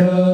Go.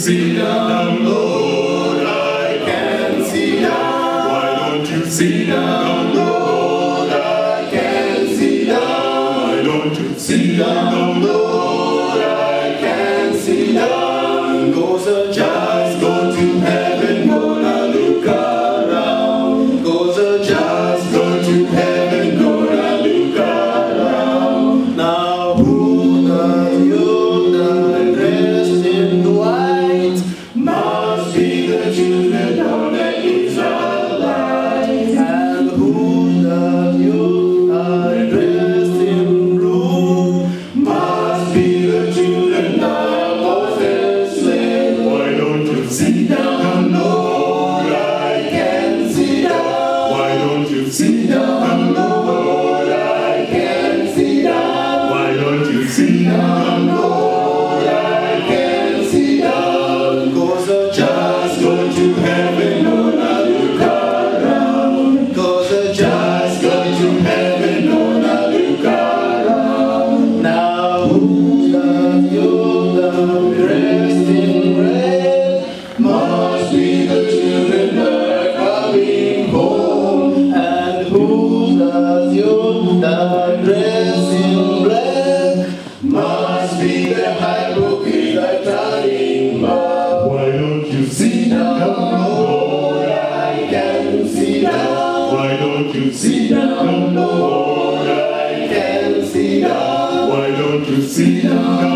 see down, Lord? I can see down. Why don't you see down, Lord? I can see down. Why don't you see down, Lord? see. Why don't you see? I can see the Why don't you see the Lord? I can see Why don't you see the